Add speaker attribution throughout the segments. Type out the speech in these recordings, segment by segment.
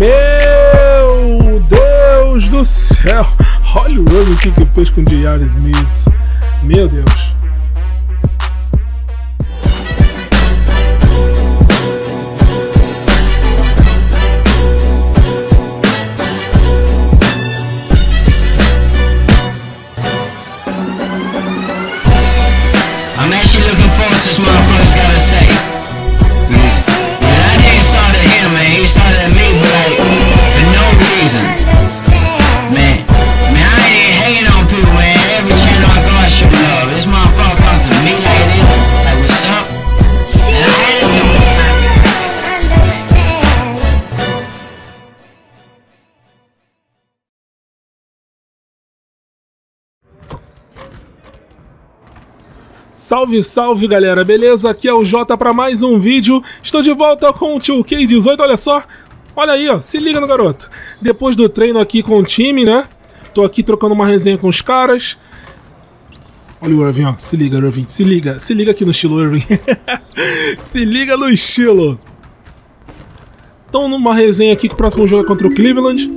Speaker 1: Meu Deus do céu! Olha o que que fez com o J.R. Smith. Meu Deus. Salve, salve galera, beleza? Aqui é o Jota para mais um vídeo. Estou de volta com o 2K18, olha só. Olha aí, ó, se liga no garoto. Depois do treino aqui com o time, né? Tô aqui trocando uma resenha com os caras. Olha o Irving, ó. Se liga, Irving. Se liga. Se liga aqui no estilo, Irving. se liga no estilo. Então, numa resenha aqui que o próximo jogo é contra o Cleveland.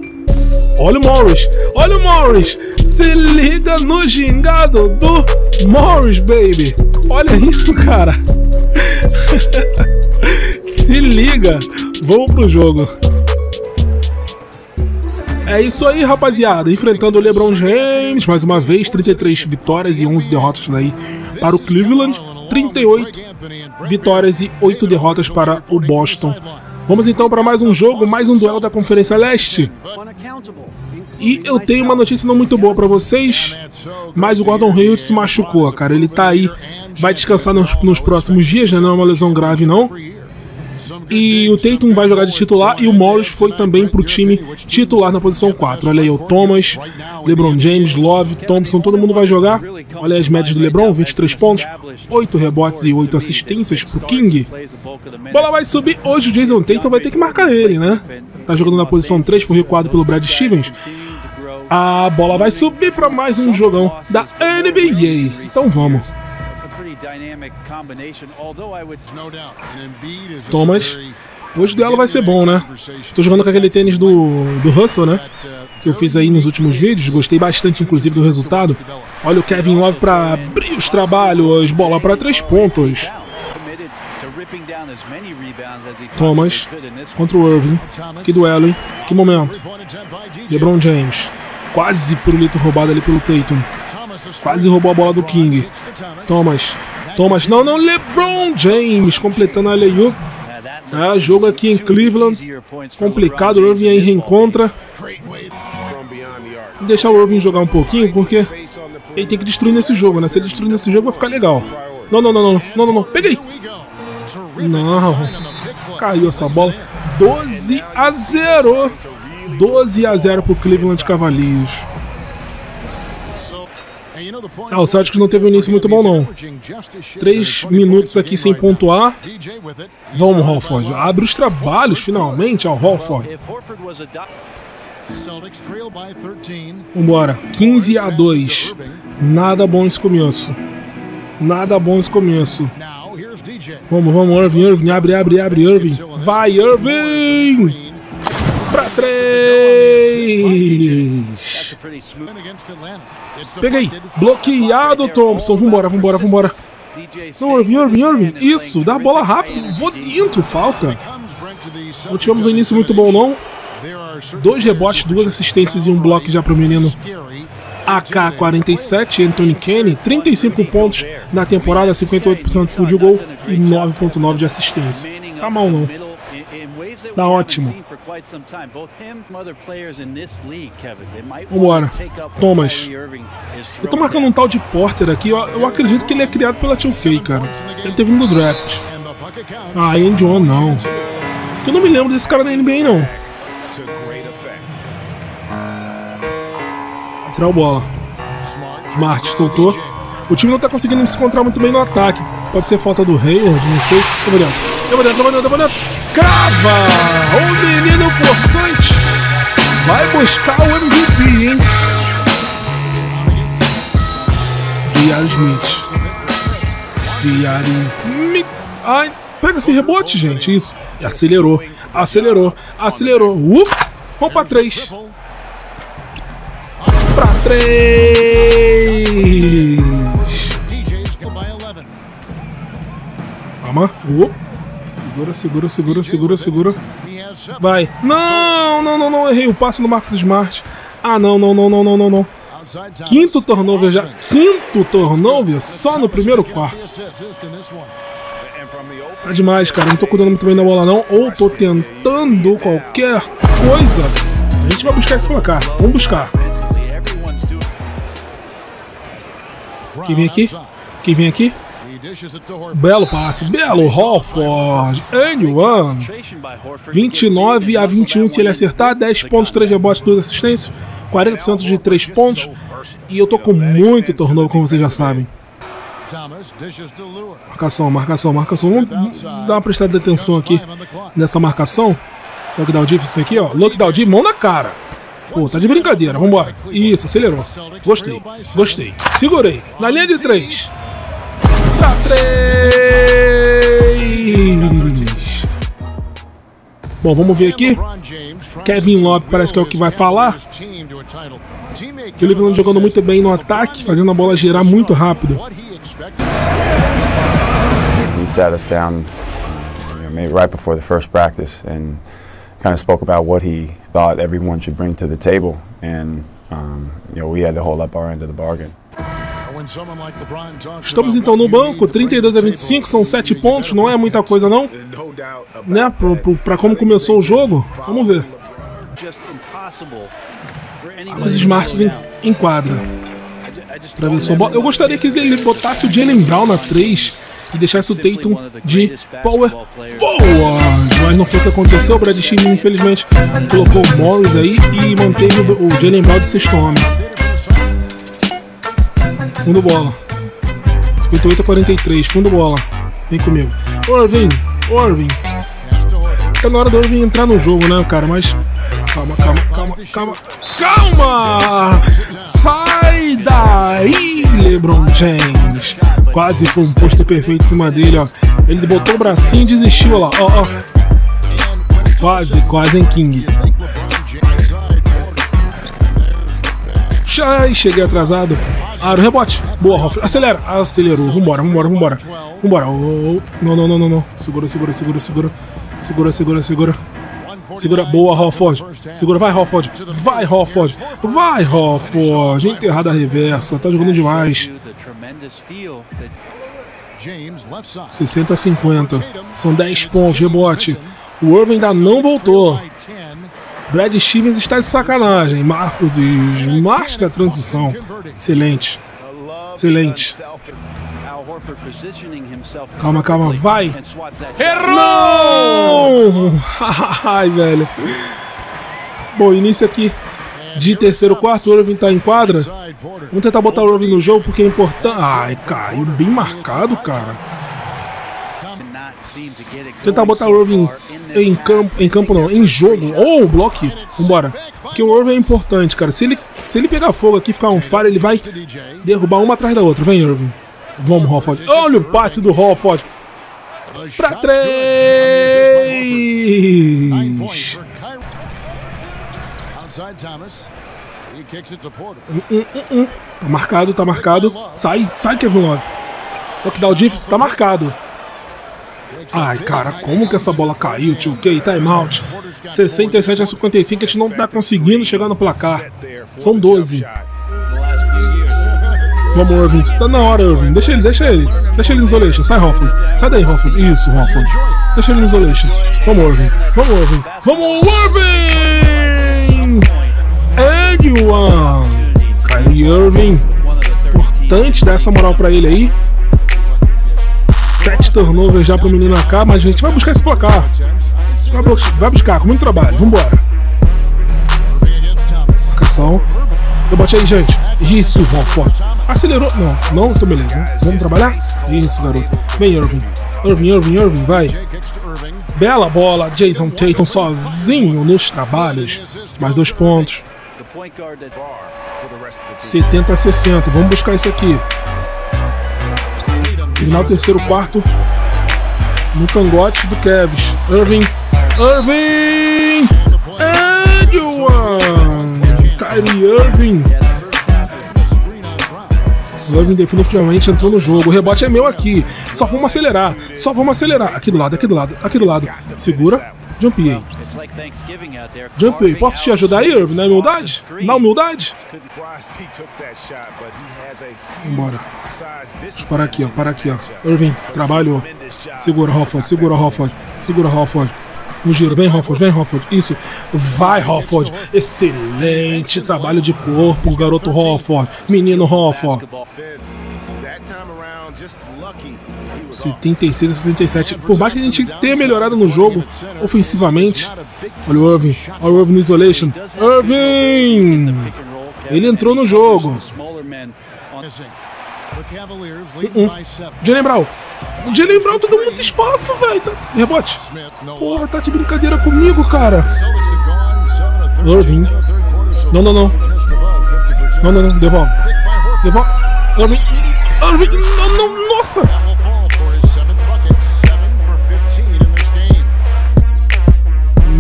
Speaker 1: Olha o Morris. Olha o Morris. Se liga no gingado do Morris, baby. Olha isso, cara. Se liga. Vamos pro jogo. É isso aí, rapaziada. Enfrentando o LeBron James, mais uma vez, 33 vitórias e 11 derrotas daí para o Cleveland, 38 vitórias e 8 derrotas para o Boston. Vamos então para mais um jogo, mais um duelo da Conferência Leste. E eu tenho uma notícia não muito boa para vocês, mas o Gordon Hayward se machucou, cara. Ele tá aí, vai descansar nos, nos próximos dias, né? Não é uma lesão grave, não. E o Tatum vai jogar de titular e o Morris foi também pro time titular na posição 4. Olha aí o Thomas, LeBron James, Love, Thompson, todo mundo vai jogar. Olha as médias do LeBron, 23 pontos, 8 rebotes e 8 assistências pro King. Bola vai subir, hoje o Jason Tatum vai ter que marcar ele, né? Tá jogando na posição 3, foi recuado pelo Brad Stevens. A bola vai subir para mais um jogão da NBA. Então vamos. Thomas. Hoje o duelo vai ser bom, né? Tô jogando com aquele tênis do, do Russell, né? Que eu fiz aí nos últimos vídeos. Gostei bastante, inclusive, do resultado. Olha o Kevin Love para abrir os trabalhos. Bola para três pontos. Thomas contra o Irving. Que duelo, hein? Que momento. LeBron James. Quase pirulito roubado ali pelo Tatum. Quase roubou a bola do King. Thomas. Thomas. Não, não. LeBron James completando a Leio. É, jogo aqui em Cleveland. Complicado. O Irving aí reencontra. Deixar o Irving jogar um pouquinho, porque ele tem que destruir nesse jogo, né? Se ele destruir nesse jogo, vai ficar legal. Não, não, não, não. Não, não, não. Peguei. Não. Caiu essa bola. 12 a 0. 12 a 0 pro Cleveland Cavaliers. Ah, o Celtics não teve um início muito bom, não. Três minutos aqui sem pontuar. Vamos, Holford. Abre os trabalhos, finalmente, ao Holford. Vambora. 15 a 2. Nada bom esse começo. Nada bom esse começo. Vamos, vamos, Irving, Irving. Abre, abre, abre, Irving. Vai, Irving! Pra três! Peguei! Bloqueado, Thompson. Vambora, vambora, vambora. Não, Irving, Irving, Irving. Isso, dá a bola rápido. Vou dentro, falta. Não tivemos um início muito bom, não. Dois rebotes, duas assistências e um bloco já pro menino AK-47, Anthony Kenny, 35 pontos na temporada, 58% de field goal e 9.9 de assistência. Tá mal não. Tá ótimo. Vambora. Thomas. Eu tô marcando um tal de Porter aqui, eu, eu acredito que ele é criado pela 2K, cara. Ele teve vindo do draft. Ah, Andy One não. Eu não me lembro desse cara na NBA, não. Lateral bola. Smart soltou. O time não tá conseguindo se encontrar muito bem no ataque. Pode ser falta do Hayward, não sei. Vou dentro. Vou dentro, vou dentro, vou dentro. Crava! O menino forçante vai buscar o MVP, hein? J.R. Smith. J.R. Smith. Ai, pega esse rebote, gente. Isso. Acelerou. acelerou, acelerou. Uh, vamos pra três. Pra três.
Speaker 2: DJ's by 11.
Speaker 1: Calma. Uh, segura, segura, segura, segura, segura.
Speaker 2: Has seven.
Speaker 1: Vai. Não, não, não, não. Errei o passe no Marcos Smart. Ah, não, não, não, não, não, não, não. Quinto turnover já. Quinto turnover só no primeiro quarto. Tá demais, cara. Não tô cuidando muito bem da bola, não. Ou tô tentando qualquer coisa. A gente vai buscar esse placar. Vamos buscar. Quem vem aqui? Quem vem aqui?
Speaker 2: Horford.
Speaker 1: Belo passe. Belo Hofford. Anyone. 29 a 21 se ele acertar. 10 pontos, 3 rebotes, 2 assistências. 40% de 3 pontos. E eu tô com muito turnover, como vocês já sabem. Marcação, marcação, marcação. Vamos dar uma prestada de atenção aqui nessa marcação. Lockdown Diffs aqui, ó. Lockdown Diff, mão na cara. Pô, tá de brincadeira. Vambora. Isso, acelerou. Gostei, gostei. Segurei. Na linha de três. Pra três. Bom, vamos ver aqui. Kevin Love parece que é o que vai falar. Cleveland jogando muito bem no ataque, fazendo a bola girar muito rápido.
Speaker 3: he sat us down maybe right before the first practice and kind of spoke about what he thought everyone should bring to the table. And, um, you know, we had to hold up our end of the bargain.
Speaker 1: Estamos então no banco, 32 a 25, são 7 pontos, não é muita coisa não, né? Pro, pro, pra como começou o jogo, vamos ver. Os Smarts em, em quadra. Pra ver só. Eu gostaria que ele botasse o Jalen Brown na 3 e deixasse o Tatum de power forward. Mas não foi o que aconteceu. O Brad Stevens, infelizmente, colocou o Morris aí e manteve o o Jalen Brown de sexto homem. Fundo bola. 58 a 43. Fundo bola. Vem comigo. Orvin, Orvin. Tá na hora do Irving entrar no jogo, né, cara? Mas. Calma, calma, calma, calma. Calma! Sai daí, LeBron James! Quase foi um posto perfeito em cima dele, ó. Ele botou o bracinho e desistiu, ó lá, ó, ó. Quase, quase em King. Ai, cheguei atrasado. No rebote. Boa, Hoff. Acelera. Acelerou. Vambora, vambora, vambora. Vambora. Oh, não, não, não, não, não. Segura, segura, segura, segura. Segura, segura, segura. Segura. Boa, Hofford. Segura. Vai, Hofford. Vai, Hofford. Vai, Hofford. Enterrada a reversa. Tá jogando demais. 60 a 50. São 10 pontos. Rebote. O Irving ainda não voltou. Brad Stevens está de sacanagem. Marcos Smart da transição. Excelente. Excelente. Calma, calma. Vai. Não! Ai, velho. Bom, início aqui de terceiro quarto. O Irving tá em quadra. Vamos tentar botar o Irving no jogo porque é importante. Ai, caiu bem marcado, cara. Tentar botar o Irving em campo, em campo não, em jogo, ou bloque, vambora. Porque o Irving é importante, cara. Se ele, se ele pegar fogo aqui e ficar um fire, ele vai derrubar uma atrás da outra. Vem, Irving. Vamos, Hofford. Olha o passe do Hofford. Pra três. Tá marcado, tá marcado. Sai, sai, Kevin Love. Lockdown Diffs, tá marcado. Ai, cara, como que essa bola caiu, tio? Ok, timeout. 67 a 55, a gente não tá conseguindo chegar no placar. São 12. Vamos, Irving. Tá na hora, Irving. Deixa ele, deixa ele. Deixa ele em isolation. Sai, Hofford. Sai daí, Hofford. Isso, Hofford. Deixa ele em isolation. Vamos, Irving. Vamos, Irving. Vamos, Irving! Anyone! Kyrie Irving. Importante dar essa moral pra ele aí. Sete turnovers já pro menino AK, mas a gente vai buscar esse placar. Vai, bus- vai buscar, com muito trabalho. Vambora. Marcação. Eu bati aí, gente. Isso, Hofford. Acelerou. Não, não, então beleza. Vamos trabalhar? Isso, garoto. Vem, Irving. Irving, Irving, Irving, vai. Bela bola, Jason Tatum sozinho nos trabalhos. Mais dois pontos. 70 a 60. Vamos buscar esse aqui. O terceiro quarto no cangote do Kevs. Irving Irving! And one! Kyrie Irving. Irving definitivamente entrou no jogo. O rebote é meu aqui. Só vamos acelerar. Só vamos acelerar. Aqui do lado, aqui do lado, aqui do lado. Segura. Jumpei. Jumpei. Posso te ajudar aí, Irving? Na humildade? Na humildade? Vambora. Para aqui, ó. Para aqui, ó. Irving, trabalhou. Segura, Hofford. Segura, Hofford. Segura, Hofford. No giro. Vem, Hofford. Vem, Hofford. Isso. Vai, Hofford. Excelente trabalho de corpo, garoto Hofford. Menino Hofford. 76 a 67. Por mais que a gente tenha melhorado no jogo ofensivamente. Olha o Irving. Olha o Irving no isolation. Irving! Ele entrou no jogo. Jalen Brown. Jalen Brown, todo mundo espaço, velho. Tá... Rebote. Porra, tá de brincadeira comigo, cara. Irving. Não, não, não. Não, não, não. Devolve. Devolve. Irving. Irving. Não, não. Nossa.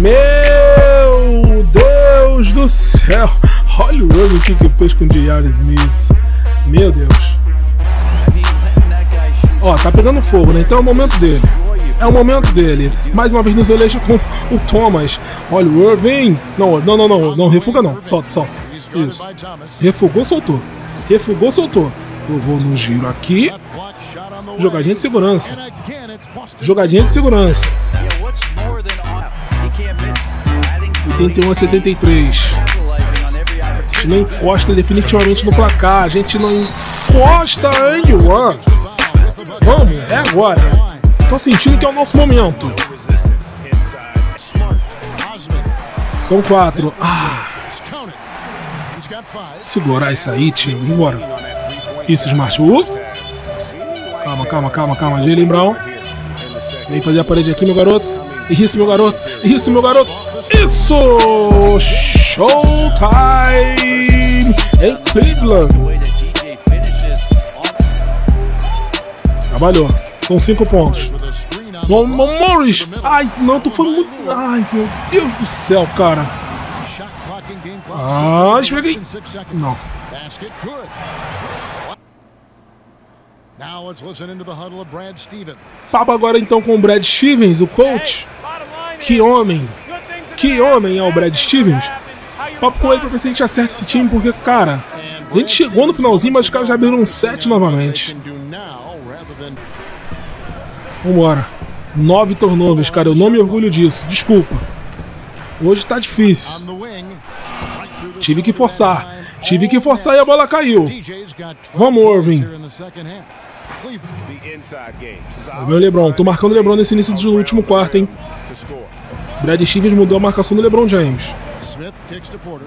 Speaker 1: Meu Deus do céu! Olha o Irving que, que fez com o J.R. Smith. Meu Deus. Ó, tá pegando fogo, né? Então é o momento dele. É o momento dele. Mais uma vez no isolation com o Thomas. Olha o Irving. Não, não, não, não. Não, refuga não. Solta, solta. Isso. Refugou, soltou. Refugou, soltou. Eu vou no giro aqui. Jogadinha de segurança. Jogadinha de segurança. 81 a 73. A gente não encosta definitivamente no placar. A gente não encosta em One. Vamos, é agora. Tô sentindo que é o nosso momento. São quatro. Ah. Segurar isso aí, time. Vambora. Isso, Smart. Uh. Calma, calma, calma, calma. Jalen Brown. Vem fazer a parede aqui, meu garoto. Isso, meu garoto. Isso, meu garoto. Isso! Showtime em Cleveland. Trabalhou. São cinco pontos. Morris! Ai, não, tu foi muito. Ai, meu Deus do céu, cara. Ah, esfreguei. Não. Papo agora então com o Brad Stevens, o coach. Que homem! Que homem é o Brad Stevens? Papo com ele pra ver se a gente acerta esse time, porque, cara, a gente chegou no finalzinho, mas os caras já abriram um set novamente. Vambora. Nove turnovers, cara. Eu não me orgulho disso. Desculpa. Hoje tá difícil. Tive que forçar. Tive que forçar e a bola caiu. Vamos, Irving. Meu Lebron. Tô marcando o Lebron nesse início do último quarto, hein. Brad Stevens mudou a marcação do LeBron James.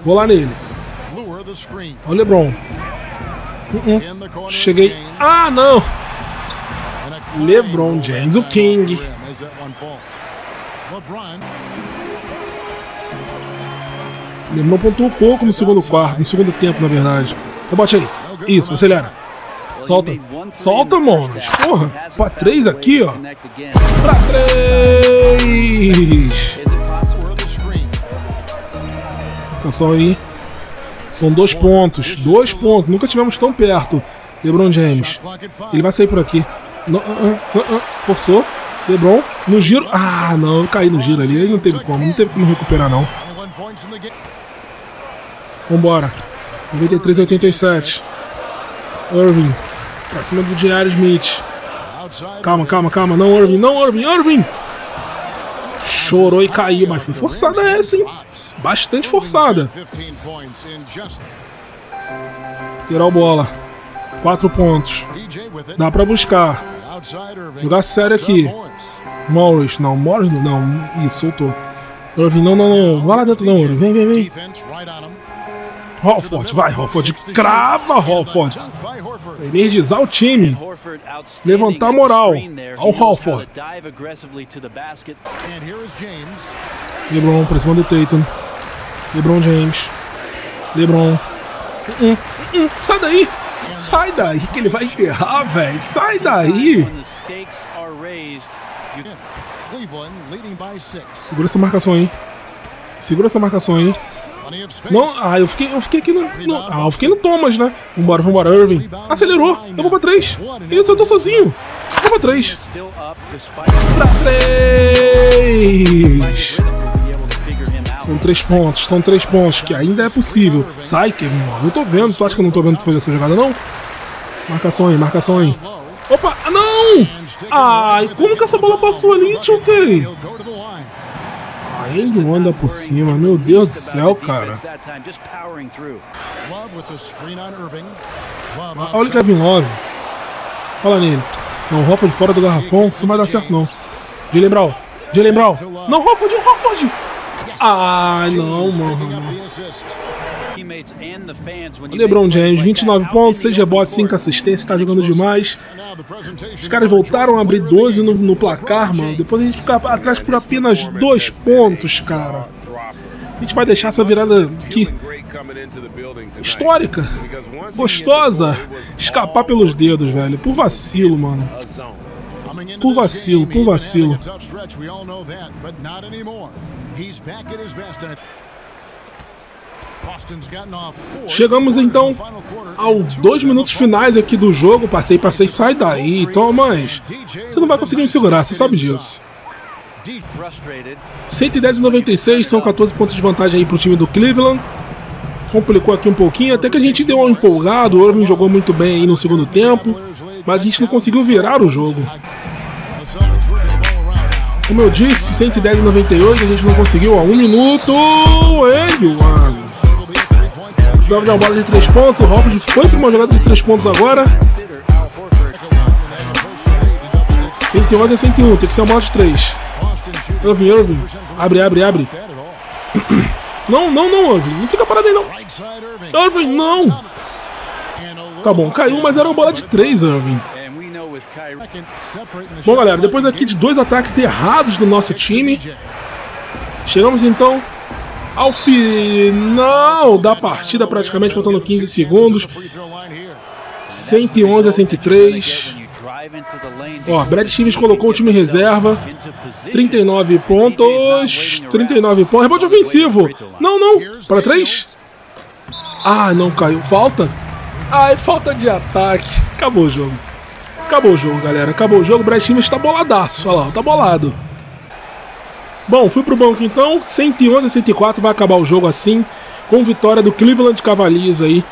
Speaker 1: Vou lá nele. Olha o LeBron. Uh -uh. Cheguei. Ah, não! LeBron James, o King. LeBron pontuou pouco no segundo quarto, no segundo tempo, na verdade. Rebote aí. Isso, acelera. Solta. Solta, mano. Porra. Pra três aqui, ó. Pra três. Atenção aí. São dois pontos. Dois pontos. Nunca tivemos tão perto. LeBron James. Ele vai sair por aqui. Não, uh, uh, uh, Forçou. LeBron. No giro. Ah, não. Eu caí no giro ali. Ele não teve como. Não teve como recuperar, não. Vambora. 93 a 87. Irving. Pra cima do J.R. Smith. Calma, calma, calma. Não, Irving. Não, Irving. Irving. Chorou e caiu. Mas foi forçada essa, hein? Bastante forçada. Tirar bola. Quatro pontos. Dá pra buscar. Jogar sério aqui. Morris. Não, Morris não. Isso, soltou. Irving, não, não, não. Vai lá dentro não, Irving. Vem, vem, vem. Hofford, vai, Hofford. Crava, Hofford. Energizar o time. Levantar a moral. Ao Hofford. LeBron pra cima do Tatum. LeBron James. LeBron. Uh -uh. Uh Sai daí! Sai daí que ele vai enterrar, velho! Sai daí! Segura essa marcação aí. Segura essa marcação aí. Não, ah, eu fiquei, eu fiquei aqui no, no- Ah, eu fiquei no Thomas, né? Vambora, vambora, Irving. Acelerou. Eu vou pra três. Isso, eu tô sozinho. Eu vou pra três. Pra três. São três pontos, são três pontos, que ainda é possível. Sai, Kevin. Eu tô vendo. Tu acha que eu não tô vendo tu fazer essa jogada, não? Marcação aí, marcação aí. Opa, ah, não! Ai, como que essa bola passou ali, tio Não anda por cima, meu Deus do céu, cara. Olha o. Kevin Love. Fala nele. Não, Hofford fora do garrafão, isso não vai dar certo não. Jalen Brown. Jalen Brown. Não, Hofford, Hofford. Ai, não, mano. LeBron James,
Speaker 4: like
Speaker 1: 29
Speaker 4: that,
Speaker 1: pontos,
Speaker 4: how
Speaker 1: 6
Speaker 4: many
Speaker 1: rebotes,
Speaker 4: on the
Speaker 1: 5 assistências, tá jogando demais. Os caras voltaram a abrir 12 no, no placar, mano. Depois a gente ficar atrás por apenas 2 pontos, cara. A gente vai deixar essa virada aqui histórica, gostosa, escapar pelos dedos, velho. Por vacilo, mano. Por vacilo, por vacilo. Chegamos então aos dois minutos finais aqui do jogo. Passei, passei, sai daí, Thomas. Você não vai conseguir me segurar, você sabe disso.
Speaker 4: Frustrated.
Speaker 1: 110 e 96 são 14 pontos de vantagem aí pro time do Cleveland. Complicou aqui um pouquinho, até que a gente deu um empolgado. O Irving jogou muito bem aí no segundo tempo, mas a gente não conseguiu virar o jogo. Como eu disse, 110 e 98 a gente não conseguiu a um minuto. Ele, mano. Precisava de uma bola de 3 pontos. O Hofford foi para uma jogada de 3 pontos agora. 111 a 101, tem que ser uma bola de 3. Irving, Irving. Abre, abre, abre. Não, não, não, Irving. Não fica parado aí, não.
Speaker 2: Irving.
Speaker 1: Não. Tá bom, caiu, mas era uma bola de 3, Irving. Bom, galera, depois aqui de dois ataques errados do nosso time, chegamos então ao final da partida, praticamente faltando 15 segundos.
Speaker 2: Free throw line here.
Speaker 1: 111 a 103.
Speaker 4: when you drive into the lane,
Speaker 1: Ó, Brad Stevens colocou o time reserva.
Speaker 4: into position.
Speaker 1: 39 pontos. 39 pontos. Rebote ofensivo. Não, não. Para 3. Ah, não caiu. Falta? Ai, falta de ataque. Acabou o jogo. Acabou o jogo, galera. Acabou o jogo. O Brad Stevens tá boladaço. Olha lá, tá bolado. Bom, fui pro banco então. 111 a 104. Vai acabar o jogo assim. Com vitória do Cleveland Cavaliers aí.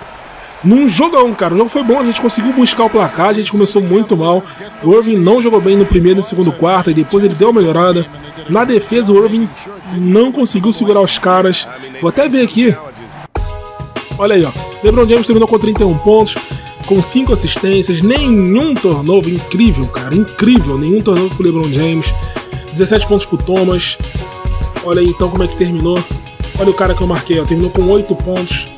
Speaker 1: Num jogão, cara. O jogo foi bom, a gente conseguiu buscar o placar, a gente começou muito mal. O Irving não jogou bem no primeiro e no segundo quarto, e depois ele deu uma melhorada. Na defesa, o Irving não conseguiu segurar os caras. Vou até ver aqui. Olha aí, ó. LeBron James terminou com 31 pontos, com 5 assistências, nenhum turnover. Incrível, cara. Incrível. Nenhum turnover pro LeBron James. 17 pontos pro Thomas. Olha aí então como é que terminou. Olha o cara que eu marquei, ó. Terminou com 8 pontos.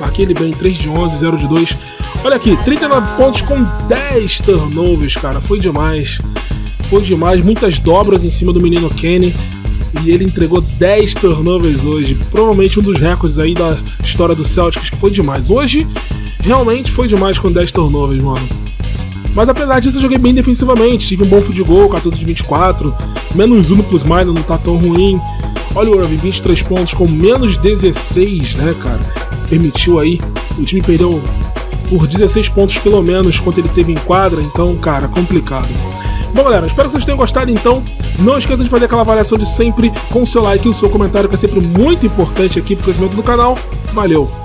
Speaker 1: Marquei ele bem, 3 de 11, 0 de 2. Olha aqui, 39 pontos com 10 turnovers, cara. Foi demais. Foi demais. Muitas dobras em cima do menino Kenny. E ele entregou 10 turnovers hoje. Provavelmente um dos recordes aí da história do Celtics, foi demais. Hoje, realmente foi demais com 10 turnovers, mano. Mas apesar disso, eu joguei bem defensivamente. Tive um bom goal, 14 de 24. Menos 1 no plus minus, não tá tão ruim. Olha o Irving, 23 pontos com menos 16, né, cara? Permitiu aí. O time perdeu por 16 pontos pelo menos quanto ele teve em quadra. Então, cara, complicado. Bom, galera, espero que vocês tenham gostado. Então, não esqueça de fazer aquela avaliação de sempre com o seu like e o seu comentário, que é sempre muito importante aqui pro crescimento do canal. Valeu!